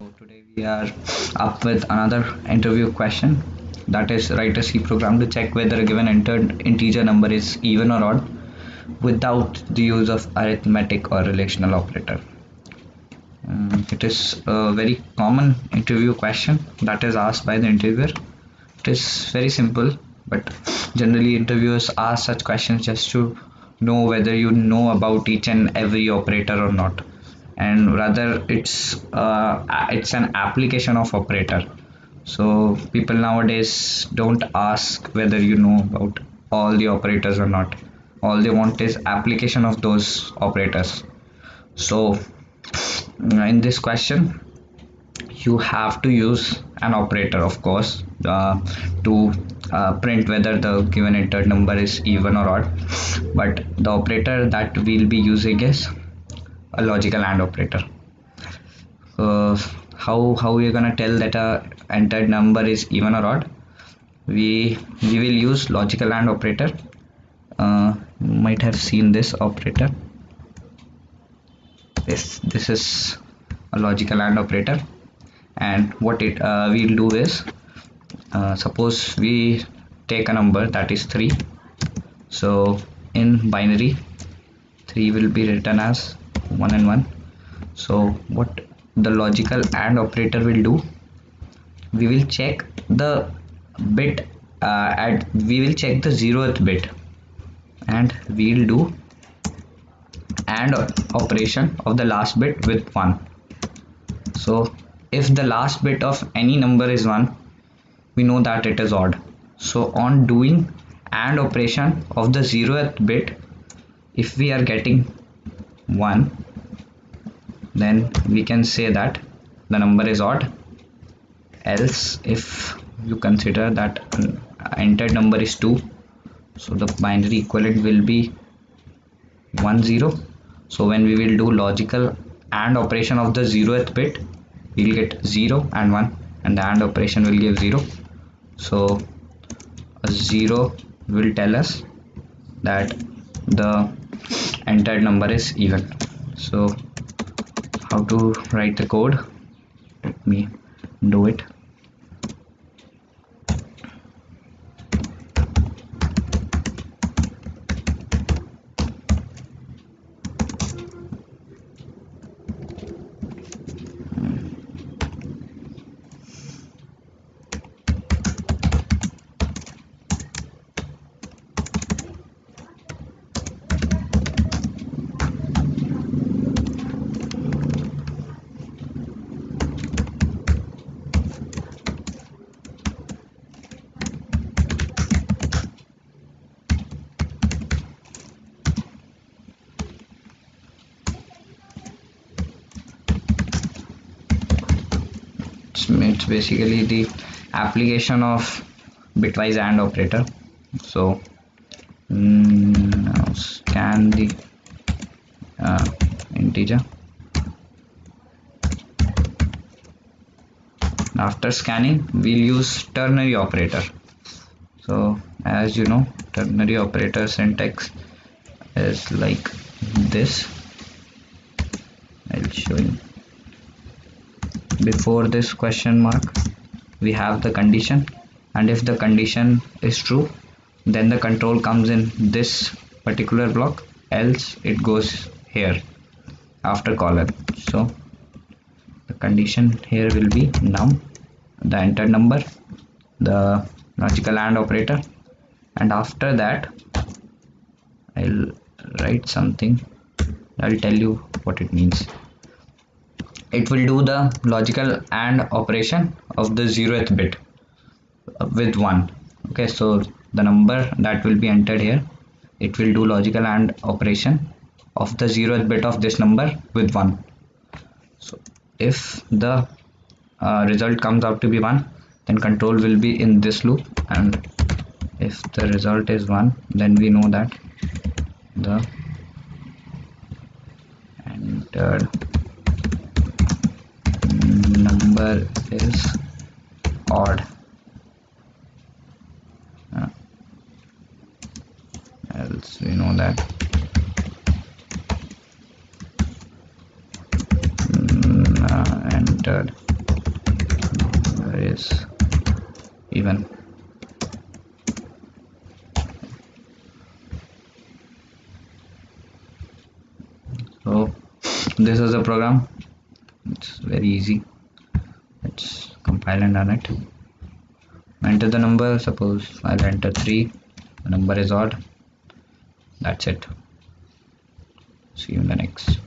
So today we are up with another interview question that is write a C program to check whether a given entered integer number is even or odd without the use of arithmetic or relational operator. Um, it is a very common interview question that is asked by the interviewer. It is very simple but generally interviewers ask such questions just to know whether you know about each and every operator or not and rather it's uh, it's an application of operator. So people nowadays don't ask whether you know about all the operators or not. All they want is application of those operators. So in this question you have to use an operator of course uh, to uh, print whether the given entered number is even or odd. But the operator that we'll be using is a logical AND operator. Uh, how how we're gonna tell that a entered number is even or odd? We we will use logical AND operator. Uh, might have seen this operator. This this is a logical AND operator. And what it uh, we'll do is uh, suppose we take a number that is 3 so in binary 3 will be written as 1 and 1 so what the logical AND operator will do we will check the bit uh, at we will check the zeroth bit. And we'll do AND operation of the last bit with 1 so if the last bit of any number is 1 we know that it is odd. So on doing AND operation of the zeroth bit if we are getting 1 then we can say that the number is odd. Else if you consider that entered number is 2 so the binary equivalent will be 1 0 so when we will do logical AND operation of the zeroth bit we will get 0 and 1 and the AND operation will give 0 so a 0 will tell us that the entered number is even. So how to write the code. Let me do it it's basically the application of bitwise AND operator. So mm, scan the uh, integer. After scanning we'll use ternary operator. So as you know ternary operator syntax is like this. I'll show you before this question mark we have the condition. And if the condition is true then the control comes in this particular block else it goes here after colon. So the condition here will be num the entered number the logical AND operator. And after that I'll write something. I'll tell you what it means it will do the logical AND operation of the zeroth bit with 1 okay so the number that will be entered here it will do logical AND operation of the zeroth bit of this number with 1 so if the uh, result comes out to be 1 then control will be in this loop. And if the result is 1 then we know that the entered number is odd. Uh, else we know that. Mm, uh, entered. Is even. So this is the program. It's very easy and run it. Enter the number suppose I'll enter 3 the number is odd. That's it. See you in the next